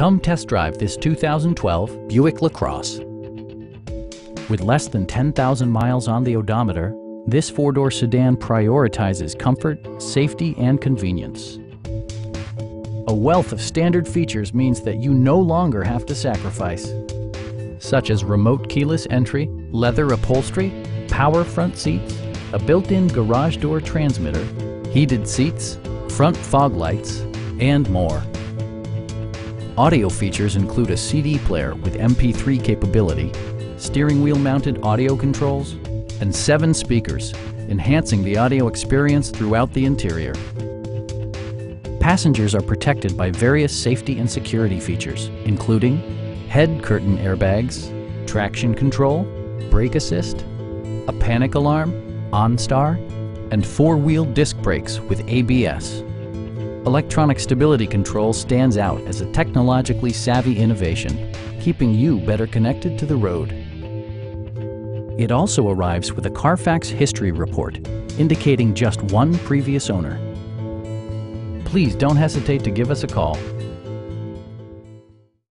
Come test drive this 2012 Buick LaCrosse. With less than 10,000 miles on the odometer, this four-door sedan prioritizes comfort, safety, and convenience. A wealth of standard features means that you no longer have to sacrifice, such as remote keyless entry, leather upholstery, power front seats, a built-in garage door transmitter, heated seats, front fog lights, and more. Audio features include a CD player with MP3 capability, steering wheel mounted audio controls, and seven speakers, enhancing the audio experience throughout the interior. Passengers are protected by various safety and security features, including head curtain airbags, traction control, brake assist, a panic alarm, OnStar, and four-wheel disc brakes with ABS. Electronic stability control stands out as a technologically savvy innovation, keeping you better connected to the road. It also arrives with a Carfax history report, indicating just one previous owner. Please don't hesitate to give us a call